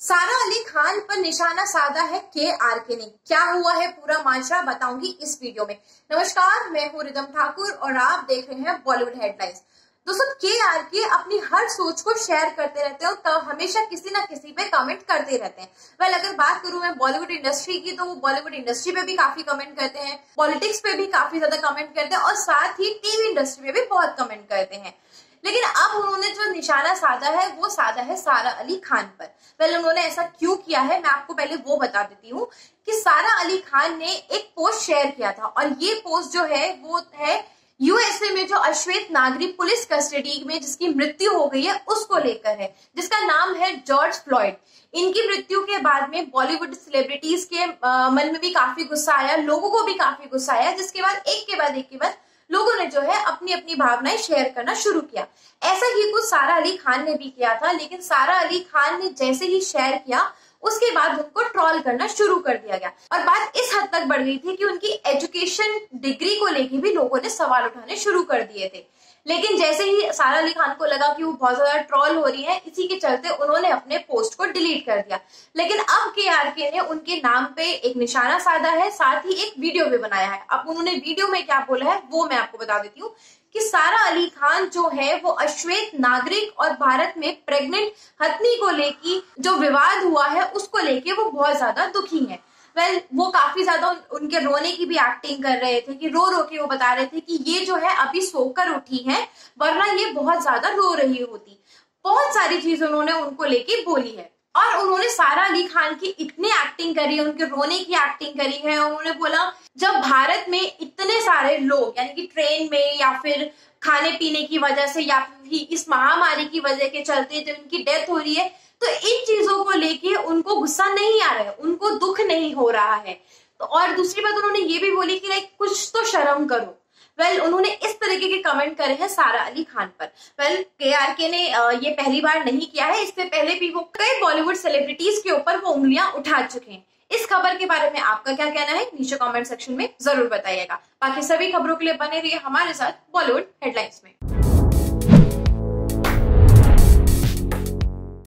सारा अली खान पर निशाना साधा है के आर के ने। क्या हुआ है पूरा माजरा बताऊँगी इस वीडियो में। नमस्कार, मैं हूँ रिदम ठाकुर और आप देख रहे हैं बॉलीवुड हेडलाइंस दोस्तों के आर के अपनी हर सोच को शेयर करते रहते हैं और हमेशा किसी ना किसी पे कमेंट करते रहते हैं। वेल अगर बात करूँ मैं बॉलीवुड इंडस्ट्री की तो वो बॉलीवुड इंडस्ट्री पे भी काफ़ी कमेंट करते हैं पॉलिटिक्स पे भी काफ़ी ज़्यादा कमेंट करते हैं और साथ ही टीवी इंडस्ट्री में भी बहुत कमेंट करते हैं। लेकिन अब उन्होंने जो निशाना साधा है, वो साधा है सारा अली खान पर। पहले उन्होंने ऐसा क्यों किया है? मैं आपको पहले वो बता देती हूँ कि सारा अली खान ने एक पोस्ट शेयर किया था और ये पोस्ट जो है, वो है यूएसए में जो अश्वेत नागरिक पुलिस कस्टडी में जिसकी मृत्यु हो गई है, उसको लेकर है, जिसका नाम है जॉर्ज फ्लॉयड इनकी मृत्यु के बाद में बॉलीवुड सेलिब्रिटीज के मन में भी काफ़ी गुस्सा आया, लोगों को भी काफ़ी गुस्सा आया, जिसके बाद, एक के बाद, एक के बाद लोगों ने जो है अपनी अपनी भावनाएँ शेयर करना शुरू किया। ऐसा ही कुछ सारा अली खान ने भी किया था, लेकिन सारा अली खान ने जैसे ही शेयर किया, उसके बाद उनको ट्रॉल करना शुरू कर दिया गया। और बात इस हद तक बढ़ गई थी कि उनकी एजुकेशन डिग्री को लेकर भी लोगों ने सवाल उठाने शुरू कर दिए थे। लेकिन जैसे ही सारा अली खान को लगा कि वो बहुत ज़्यादा ट्रॉल हो रही है, इसी के चलते उन्होंने अपने पोस्ट को डिलीट कर दिया। लेकिन अब के आर के ने उनके नाम पे एक निशाना साधा है, साथ ही एक वीडियो भी बनाया है। अब उन्होंने वीडियो में क्या बोला है, वो मैं आपको बता देती हूँ कि सारा अली खान जो है, वो अश्वेत नागरिक और भारत में प्रेग्नेंट हथनी को लेकर जो विवाद हुआ है, उसको लेके वो बहुत ज़्यादा दुखी है। वेल well, वो काफ़ी ज़्यादा उनके रोने की भी एक्टिंग कर रहे थे कि रो रो के वो बता रहे थे कि ये जो है अभी सोकर उठी है वरना ये बहुत ज़्यादा रो रही होती। बहुत सारी चीज़ उन्होंने उनको लेके बोली है। और उन्होंने सारा अली खान की इतनी एक्टिंग करी है उनके रोने की एक्टिंग करी है, उन्होंने बोला, जब भारत में इतने सारे लोग, यानी कि ट्रेन में या फिर खाने पीने की वजह से या फिर इस महामारी की वजह के चलते जब इनकी डेथ हो रही है तो इन चीज़ों को लेके उनको गुस्सा नहीं आ रहा है, उनको दुख नहीं हो रहा है। तो और दूसरी बात उन्होंने ये भी बोली कि लाइक कुछ तो शर्म करो। वेल well, उन्होंने इस तरीके के कमेंट करे हैं सारा अली खान पर। वेल के आर के ने ये पहली बार नहीं किया है। इससे पहले भी वो कई बॉलीवुड सेलिब्रिटीज के ऊपर वो उंगलियाँ उठा चुके हैं। इस खबर के बारे में आपका क्या कहना है? नीचे कमेंट सेक्शन में ज़रूर बताइएगा। बाकी सभी खबरों के लिए बने रहिए हमारे साथ बॉलीवुड हेडलाइंस में।